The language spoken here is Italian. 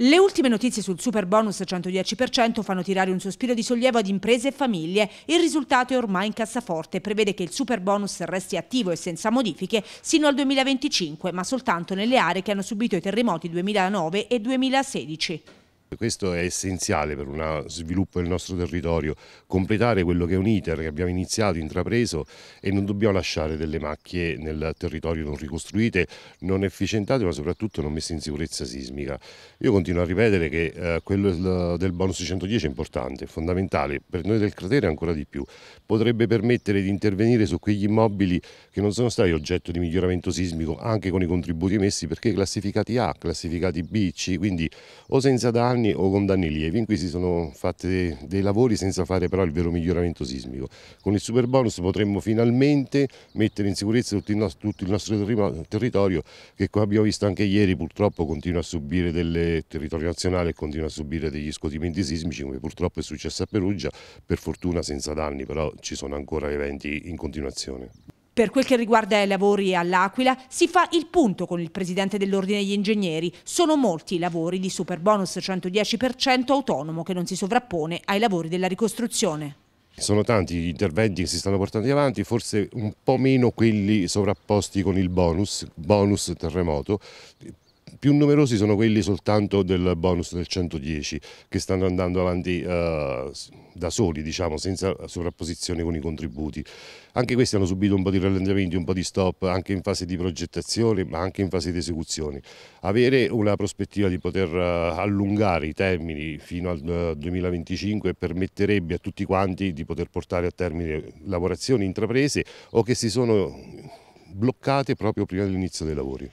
Le ultime notizie sul super bonus 110% fanno tirare un sospiro di sollievo ad imprese e famiglie. Il risultato è ormai in cassaforte. Prevede che il super bonus resti attivo e senza modifiche sino al 2025, ma soltanto nelle aree che hanno subito i terremoti 2009 e 2016. Questo è essenziale per uno sviluppo del nostro territorio, completare quello che è un iter che abbiamo iniziato, intrapreso e non dobbiamo lasciare delle macchie nel territorio non ricostruite, non efficientate ma soprattutto non messe in sicurezza sismica. Io continuo a ripetere che eh, quello del bonus 110 è importante, è fondamentale, per noi del cratere ancora di più. Potrebbe permettere di intervenire su quegli immobili che non sono stati oggetto di miglioramento sismico anche con i contributi emessi perché classificati A, classificati B, C, quindi o senza danni danni o con danni lievi. In cui si sono fatti dei, lavori senza fare però il vero miglioramento sismico. Con il super bonus potremmo finalmente mettere in sicurezza tutto il, nostro, tutto il nostro territorio che come abbiamo visto anche ieri purtroppo continua a subire del territorio nazionale e continua a subire degli scotimenti sismici come purtroppo è successo a Perugia, per fortuna senza danni, però ci sono ancora eventi in continuazione. Per quel che riguarda i lavori all'Aquila, si fa il punto con il presidente dell'Ordine degli Ingegneri. Sono molti i lavori di Superbonus 110% autonomo che non si sovrappone ai lavori della ricostruzione. Sono tanti gli interventi che si stanno portando avanti, forse un po' meno quelli sovrapposti con il bonus, bonus terremoto, più numerosi sono quelli soltanto del bonus del 110 che stanno andando avanti uh, da soli, diciamo, senza sovrapposizione con i contributi. Anche questi hanno subito un po' di rallentamenti, un po' di stop anche in fase di progettazione ma anche in fase di esecuzione. Avere una prospettiva di poter uh, allungare i termini fino al uh, 2025 permetterebbe a tutti quanti di poter portare a termine lavorazioni intraprese o che si sono bloccate proprio prima dell'inizio dei lavori.